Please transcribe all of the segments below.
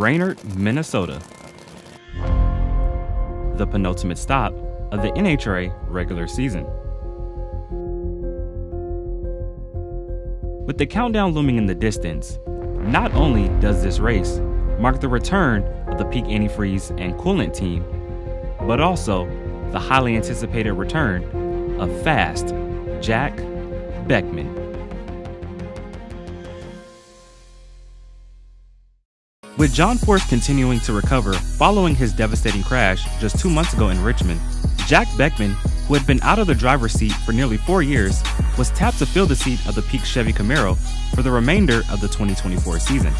Brainerd, Minnesota. The penultimate stop of the NHRA regular season. With the countdown looming in the distance, not only does this race mark the return of the peak antifreeze and coolant team, but also the highly anticipated return of fast Jack Beckman. With John Force continuing to recover following his devastating crash just two months ago in Richmond, Jack Beckman, who had been out of the driver's seat for nearly four years, was tapped to fill the seat of the peak Chevy Camaro for the remainder of the 2024 season.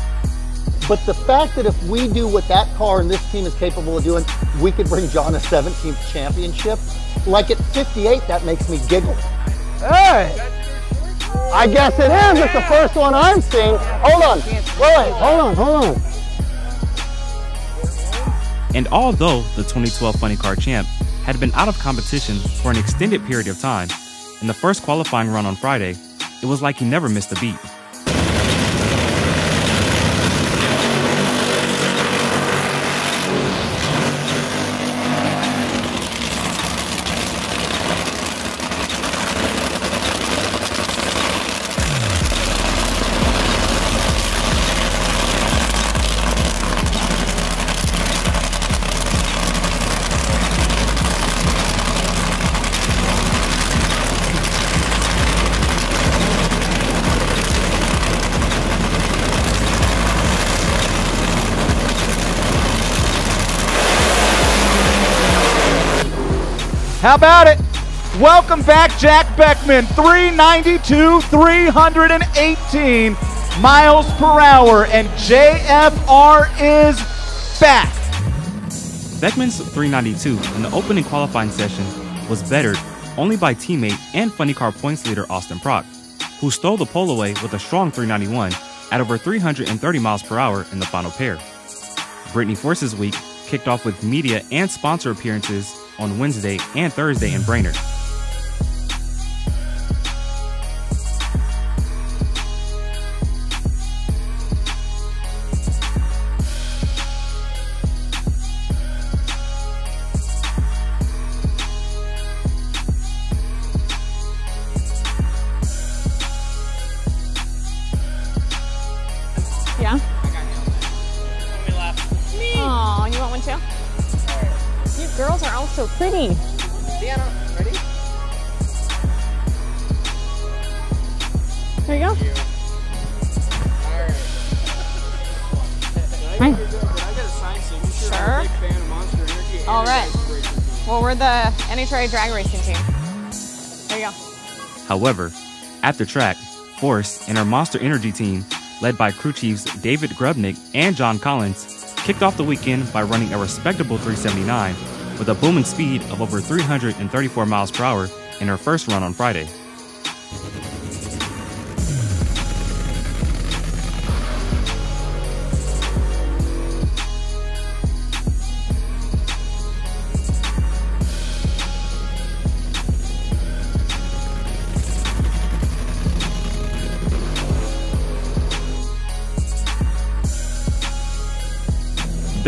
But the fact that if we do what that car and this team is capable of doing, we could bring John a 17th championship. Like at 58, that makes me giggle. Hey! I guess it is. It's the first one I'm seeing. Hold on. Wait, wait. Hold on. Hold on. And although the 2012 Funny Car champ had been out of competition for an extended period of time, in the first qualifying run on Friday, it was like he never missed a beat. How about it? Welcome back, Jack Beckman. 392, 318 miles per hour, and JFR is back. Beckman's 392 in the opening qualifying session was bettered only by teammate and funny car points leader Austin Prock, who stole the pole away with a strong 391 at over 330 miles per hour in the final pair. Brittany Force's week kicked off with media and sponsor appearances on Wednesday and Thursday in Brainerd. So pretty. Deanna, ready? There you go. Sure. All right. Well, we're the NHRA drag racing team. There you go. However, at the track, Force and our Monster Energy team, led by crew chiefs David Grubnic and John Collins, kicked off the weekend by running a respectable 379 with a booming speed of over 334 miles per hour in her first run on Friday.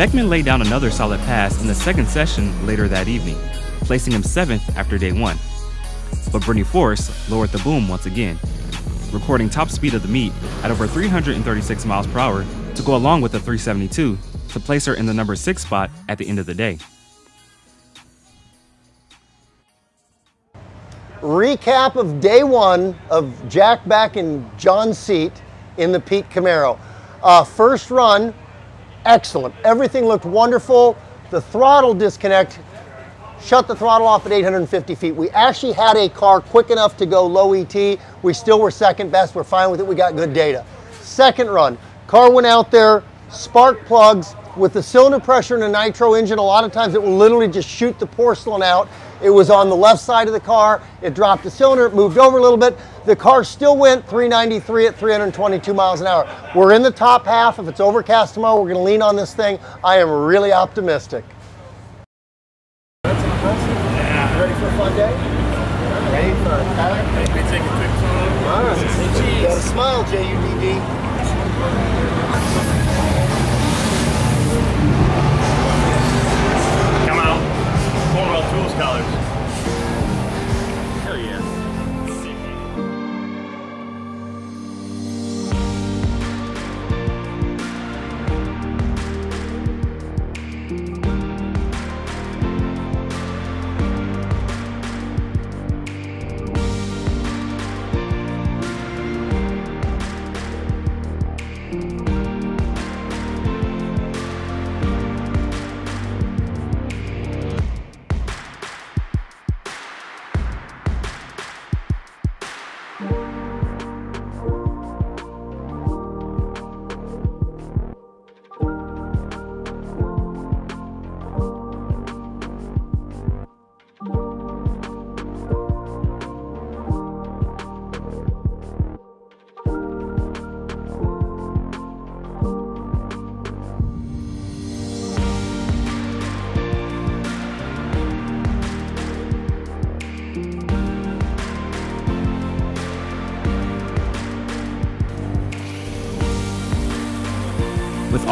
Beckman laid down another solid pass in the second session later that evening, placing him seventh after day one. But Brittany Force lowered the boom once again, recording top speed of the meet at over 336 miles per hour to go along with the 372 to place her in the number six spot at the end of the day. Recap of day one of Jack back in John's seat in the Peak Camaro. Uh, first run, excellent. Everything looked wonderful. The throttle disconnect shut the throttle off at 850 feet. We actually had a car quick enough to go low ET. We still were second best. We're fine with it. We got good data. Second run, car went out there, spark plugs with the cylinder pressure in a nitro engine. A lot of times it will literally just shoot the porcelain out. It was on the left side of the car. It dropped the cylinder, it moved over a little bit. The car still went 393 at 322 miles an hour. We're in the top half. If it's overcast tomorrow, we're going to lean on this thing. I am really optimistic. Yeah. Ready for a fun day? Ready for a Tyler? Let me take a quick photo. All right. Cheese. Got a smile, J-U-D-D.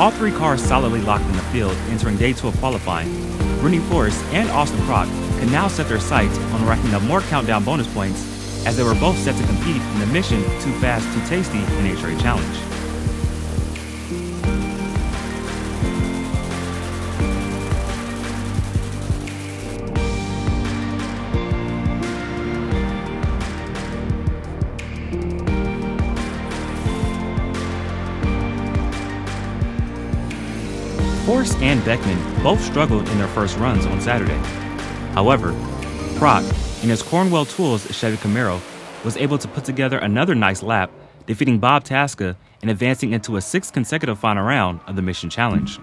All three cars solidly locked in the field entering day two of qualifying, Brittany Force and Austin Prock can now set their sights on racking up more countdown bonus points as they were both set to compete in the Mission Too Fast, Too Tasty NHRA Challenge. Force and Beckman both struggled in their first runs on Saturday. However, Prock, in his Cornwell Tools Chevy Camaro, was able to put together another nice lap, defeating Bob Tasca and advancing into a sixth consecutive final round of the Mission Challenge.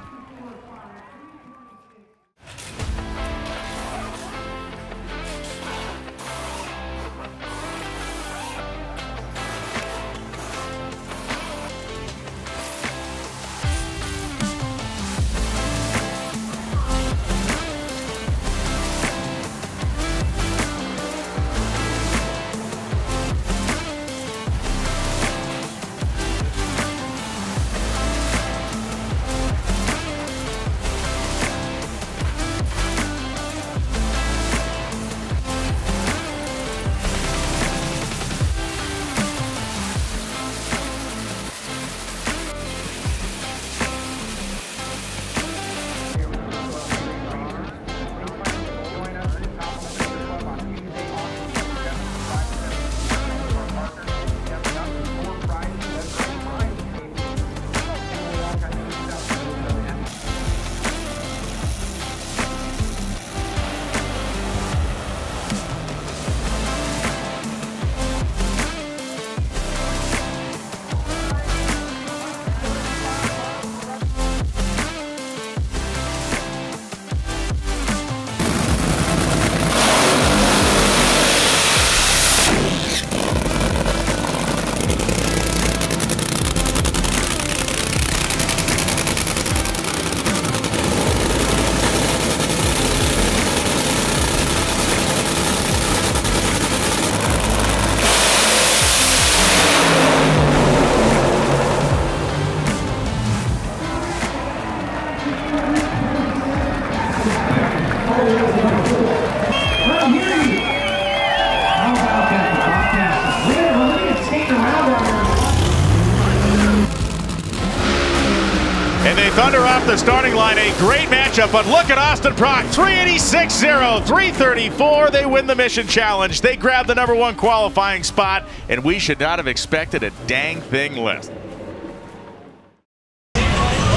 Matchup, but look at Austin Prock. 386 0, 334. They win the mission challenge. They grab the number one qualifying spot, and we should not have expected a dang thing less.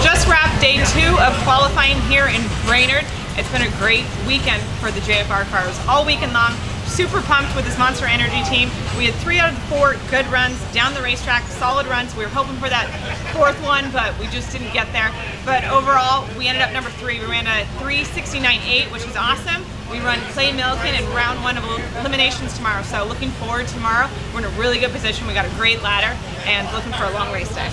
Just wrapped day two of qualifying here in Brainerd. It's been a great weekend for the JFR cars all weekend long. Super pumped with this Monster Energy team. We had three out of four good runs down the racetrack, solid runs. We were hoping for that fourth one, but we just didn't get there. But overall, we ended up number three. We ran a 369.8, which is awesome. We run Clay Millican in round one of eliminations tomorrow. So looking forward to tomorrow. We're in a really good position. We got a great ladder and looking for a long race day.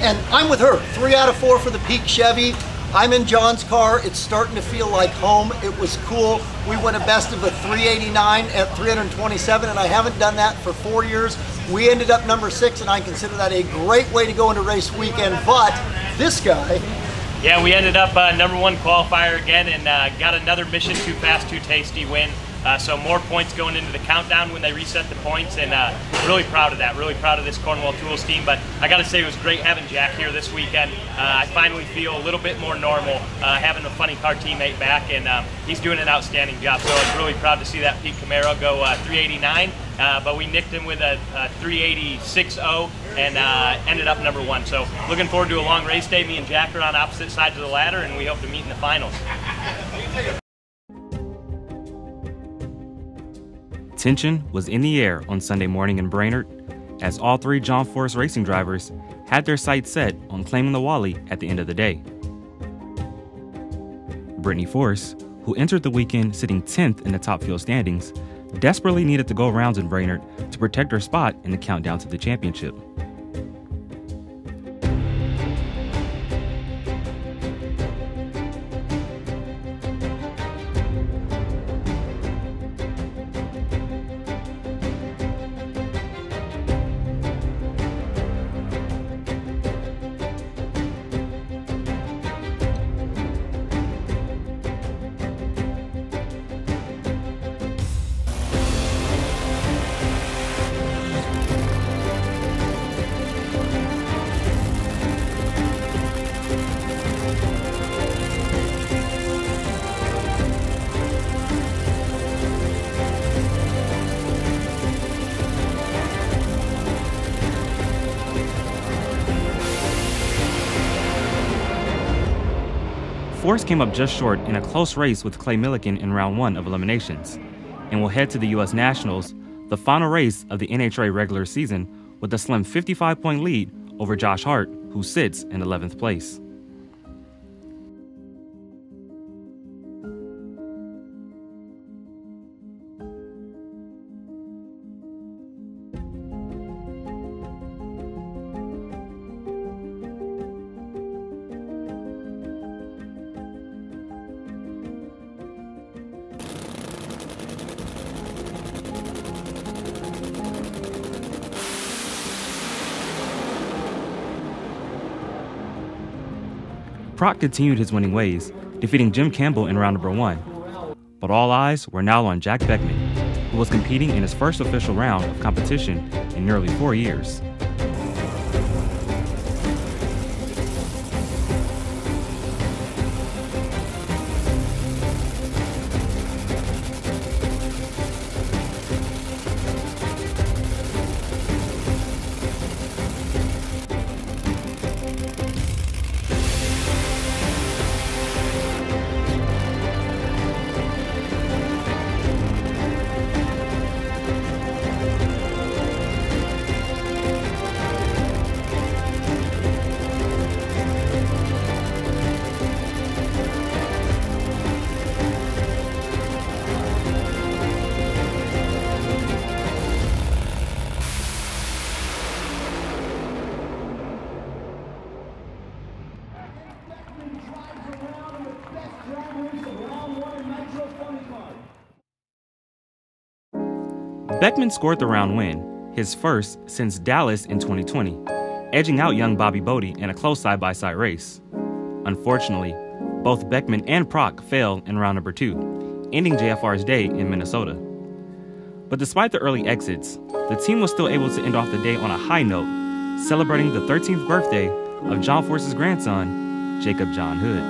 And I'm with her. Three out of four for the Peak Chevy. I'm in John's car. It's starting to feel like home. It was cool. We went a best of a 389 at 327, and I haven't done that for four years. We ended up number six, and I consider that a great way to go into race weekend. But this guy Yeah, we ended up uh, number one qualifier again and uh, got another Mission Too Fast, Too Tasty win. Uh, so more points going into the countdown when they reset the points, and uh, really proud of that. Really proud of this Cornwell Tools team. But I got to say, it was great having Jack here this weekend. Uh, I finally feel a little bit more normal uh, having a funny car teammate back, and um, he's doing an outstanding job. So I was really proud to see that Peak Camaro go uh, 389. Uh, but we nicked him with a, a 386.0 and ended up number one. So looking forward to a long race day. Me and Jack are on opposite sides of the ladder, and we hope to meet in the finals. Tension was in the air on Sunday morning in Brainerd as all three John Force racing drivers had their sights set on claiming the Wally at the end of the day. Brittany Force, who entered the weekend sitting 10th in the Top Fuel standings, desperately needed to go rounds in Brainerd to protect her spot in the countdown to the championship. Force came up just short in a close race with Clay Millican in round one of eliminations, and will head to the U.S. Nationals, the final race of the NHRA regular season, with a slim 55 point lead over Josh Hart, who sits in 11th place. Prock continued his winning ways, defeating Jim Campbell in round number one. But all eyes were now on Jack Beckman, who was competing in his first official round of competition in nearly four years. Beckman scored the round win, his first since Dallas in 2020, edging out young Bobby Bode in a close side by side race. Unfortunately, both Beckman and Prock failed in round number two, ending JFR's day in Minnesota. But despite the early exits, the team was still able to end off the day on a high note, celebrating the 13th birthday of John Force's grandson, Jacob John Hood.